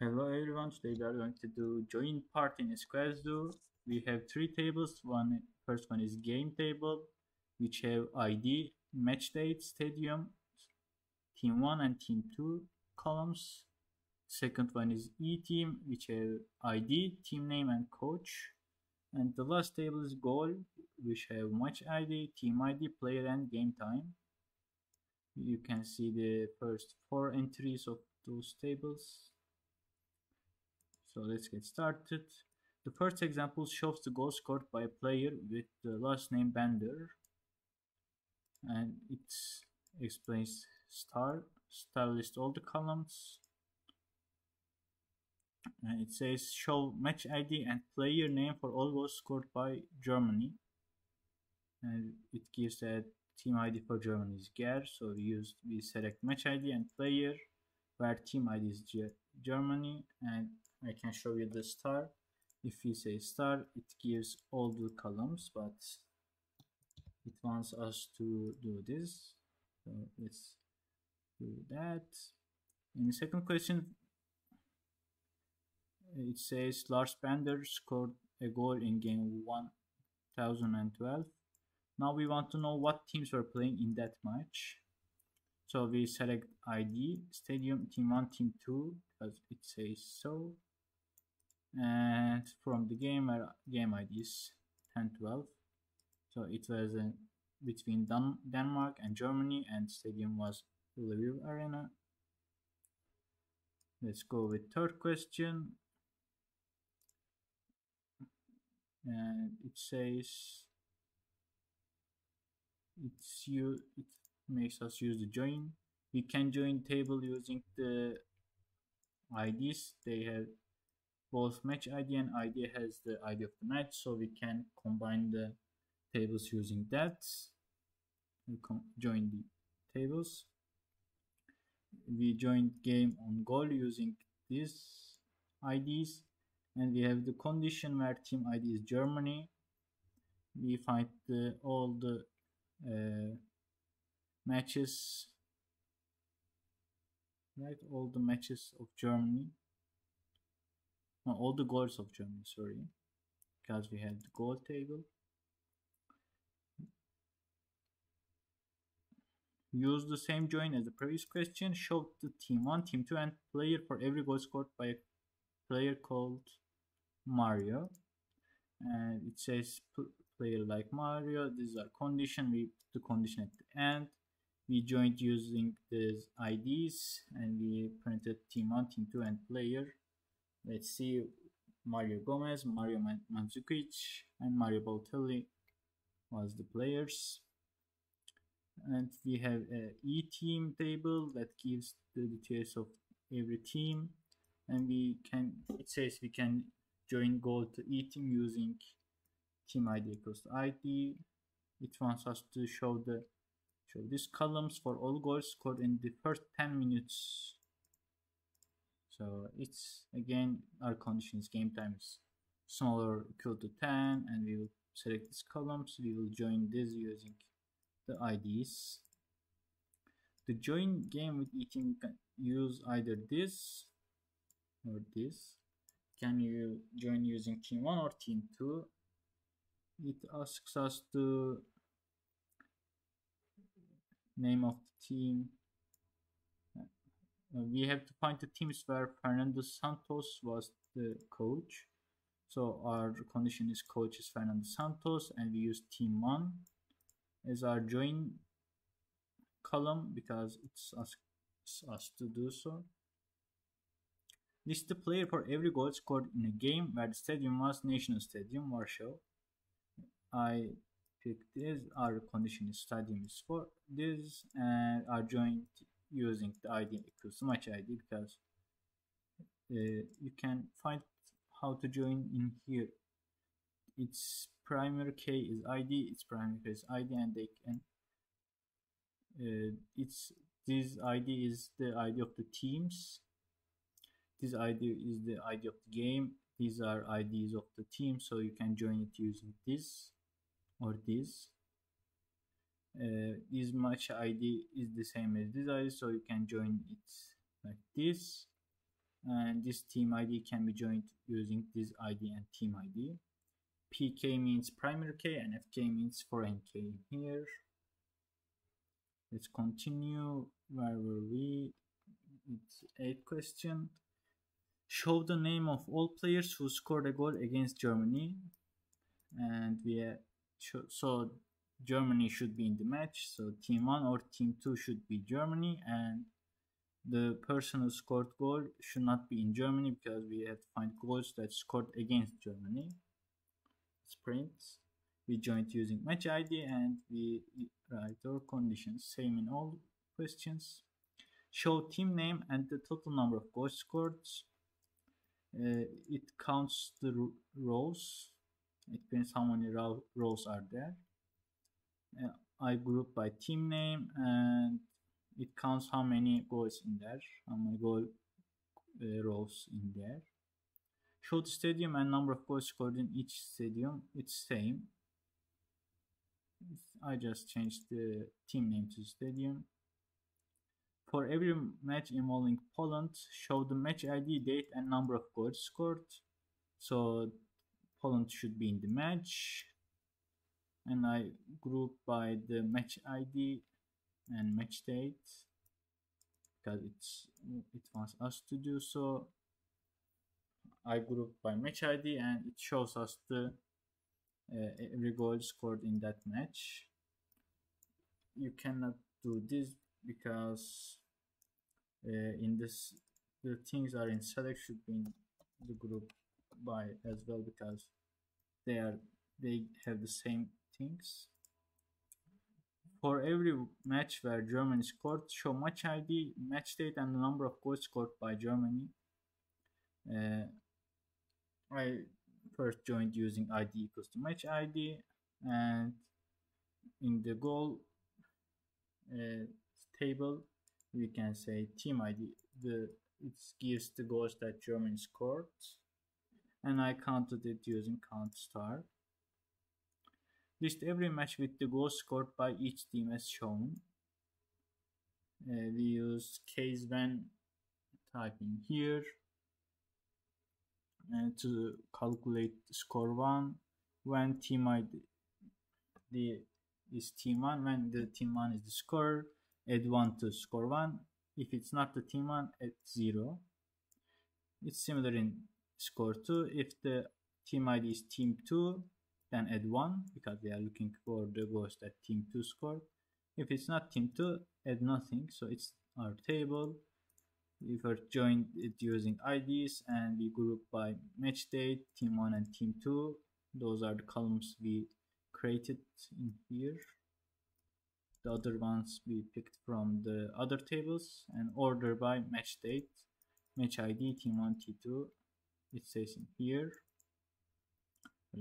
Hello everyone, today we are going to do join party in SQLZOO. We have three tables. One first one is game table, which have ID, match date, stadium, team 1 and team 2 columns. Second one is E team, which have ID, team name and coach. And the last table is goal, which have match ID, team ID, player and game time. You can see the first four entries of those tables. So let's get started. The first example shows the goal scored by a player with the last name Bender. And it explains star, star list all the columns. And it says show match ID and player name for all goals scored by Germany. And it gives a team ID for Germany is Ger. So we use we select match ID and player where team ID is Germany and I can show you the star. If we say star, it gives all the columns, but it wants us to do this. So let's do that. In the second question, it says Lars Bender scored a goal in game 1012. Now we want to know what teams were playing in that match. So we select ID, stadium, team 1, team 2, as it says so and from the game game ID is 1012 so it was uh, between Dan Denmark and Germany and stadium was Lviv Arena. Let's go with third question. And it says it's you it makes us use the join. We can join table using the IDs they have both match ID and ID has the ID of the match so we can combine the tables using that. We join the tables. We join game on goal using these IDs and we have the condition where team ID is Germany. We find the, all the uh, matches right? All the matches of Germany no, all the goals of Germany, sorry, because we have the goal table. Use the same join as the previous question. Show the team 1, team 2 and player for every goal scored by a player called Mario. And it says player like Mario. This is our condition. We put the condition at the end. We joined using these IDs and we printed team 1, team 2 and player Let's see Mario Gomez, Mario Mandzukic, and Mario Balotelli was the players. And we have a E team table that gives the details of every team. And we can, it says we can join goal to E team using team ID equals ID. It wants us to show the show these columns for all goals scored in the first 10 minutes so it's again our condition is game times smaller equal to 10 and we will select these columns. We will join this using the IDs to join game with eteam you can use either this or this. Can you join using team 1 or team 2 it asks us to name of the team we have to find the teams where Fernando Santos was the coach. So our condition is coach is Fernando Santos and we use team 1 as our join column because it's asks us to do so. List the player for every goal scored in a game where the stadium was National Stadium, Warsaw. I pick this. Our condition is stadium is for this and our joint using the ID equals match ID because uh, you can find how to join in here. Its primary key is ID its primary key is ID and they can uh, it's this ID is the ID of the teams. This ID is the ID of the game. These are IDs of the team so you can join it using this or this uh, this match id is the same as this id so you can join it like this and this team ID can be joined using this ID and team ID. PK means primary key and FK means foreign key here. Let's continue. Where were we? It's eighth question. Show the name of all players who scored a goal against Germany. And we so Germany should be in the match. So team one or team two should be Germany and the person who scored goal should not be in Germany because we have to find goals that scored against Germany. Sprints. We joined using match ID and we write our conditions. Same in all questions. Show team name and the total number of goals scored. Uh, it counts the rows. It depends how many rows are there. I group by team name and it counts how many goals in there, how many goal uh, rows in there. Show the stadium and number of goals scored in each stadium. It's same. I just changed the team name to stadium. For every match involving Poland, show the match ID, date, and number of goals scored. So Poland should be in the match. And I group by the match ID and match date because it's it wants us to do so. I group by match ID and it shows us the uh, every goal scored in that match. You cannot do this because uh, in this the things are in select should be in the group by as well because they are they have the same things for every match where Germany scored, show match ID, match date, and the number of goals scored by Germany. Uh, I first joined using ID equals to match ID, and in the goal uh, table, we can say team ID. The it gives the goals that Germany scored, and I counted it using count star. List every match with the goals scored by each team as shown. Uh, we use case when typing here uh, to calculate score 1 when team ID the is team 1 when the team 1 is the score add 1 to score 1 if it's not the team 1 add 0 it's similar in score 2 if the team ID is team 2 then add 1 because we are looking for the goals that team 2 scored if it's not team 2 add nothing. So it's our table. We first joined it using IDs and we group by match date team 1 and team 2 those are the columns we created in here. The other ones we picked from the other tables and order by match date match ID team 1 t2 it says in here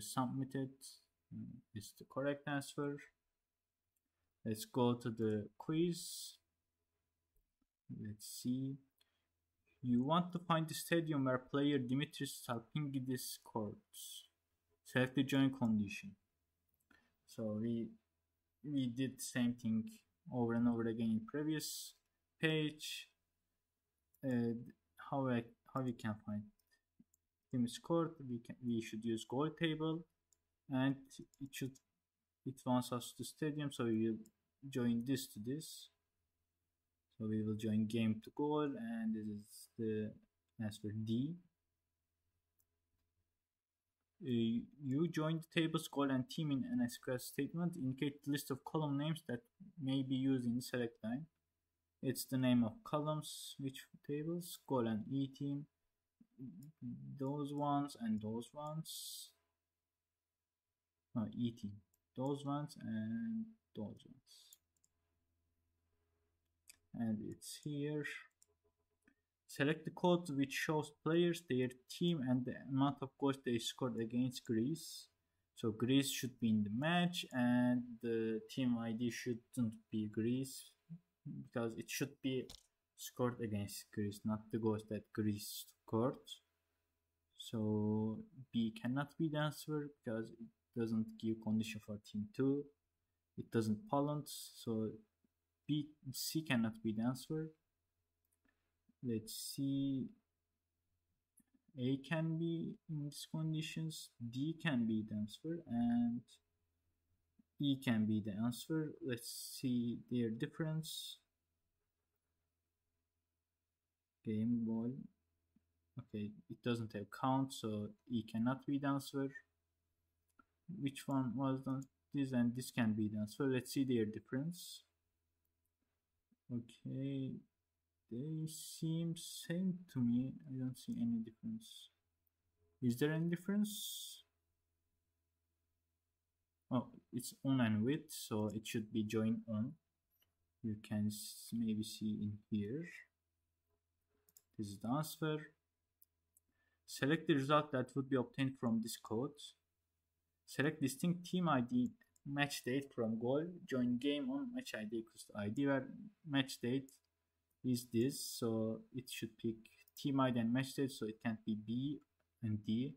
submitted? Is the correct answer. Let's go to the quiz. Let's see. You want to find the stadium where player Dimitris Salpingidis scored select the join condition. So we we did the same thing over and over again in previous page. Uh, how I, how we can find team scored we can we should use goal table and it should it wants us to stadium so we will join this to this. So we will join game to goal and this is the answer D. Uh, you join the tables goal and team in an SQL statement. Indicate the list of column names that may be used in select line it's the name of columns which tables goal and e team those ones and those ones. No eteam those ones and those ones. And it's here. Select the code which shows players their team and the amount of goals they scored against Greece. So Greece should be in the match and the team ID shouldn't be Greece because it should be scored against Greece not the goals that Greece scored so B cannot be the answer because it doesn't give condition for team 2 it doesn't Poland so B C cannot be the answer let's see A can be in these conditions, D can be the answer, and E can be the answer. Let's see their difference. Game ball. Okay, it doesn't have count, so E cannot be the answer. Which one was the, this and this can be the answer. Let's see their difference. Okay, they seem same to me. I don't see any difference. Is there any difference? Oh, it's on and with, so it should be join on. You can maybe see in here. Is the answer. Select the result that would be obtained from this code. Select distinct team ID match date from goal. Join game on match ID equals to ID where match date is this so it should pick team ID and match date so it can't be B and D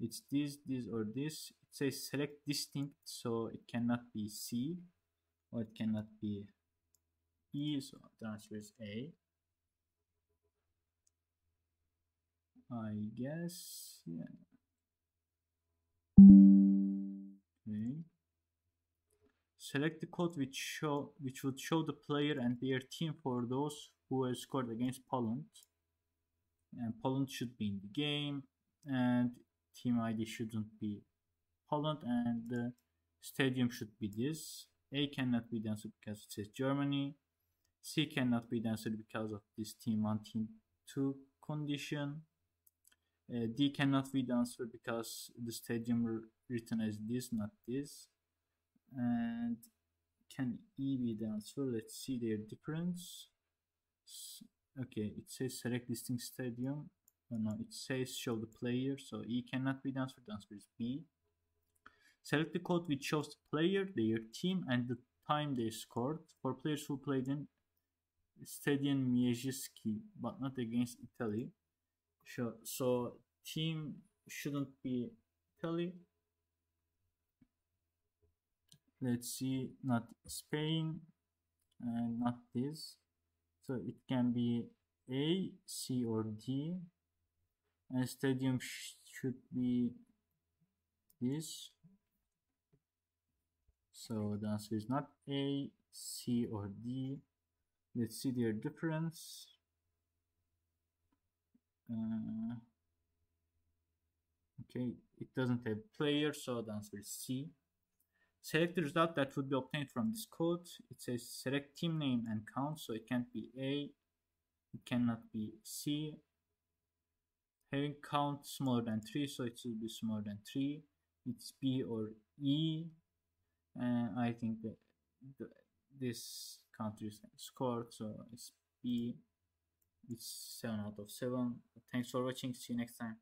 it's this this or this it says select distinct so it cannot be C or it cannot be E so the answer is A I guess yeah okay select the code which show which would show the player and their team for those who have scored against Poland. And Poland should be in the game, and team ID shouldn't be Poland, and the stadium should be this. A cannot be the answer because it says Germany. C cannot be the answer because of this team 1, team 2 condition. Uh, D cannot be the answer because the stadium written as this, not this. And can E be the answer? Let's see their difference. Okay it says select distinct stadium. Oh no it says show the player so E cannot be the answer the answer is B. Select the code which shows the player their team and the time they scored. For players who played in Stadium Miejski but not against Italy so, so team shouldn't be Italy let's see not Spain and not this. So it can be A, C or D. And stadium sh should be this. So the answer is not A, C or D. Let's see their difference uh, okay it doesn't have player so the answer is C Select the result that would be obtained from this code. It says select team name and count, so it can't be A, it cannot be C. Having count smaller than 3, so it should be smaller than 3. It's B or E. And I think that the, this country is scored, so it's B. It's 7 out of 7. Thanks for watching. See you next time.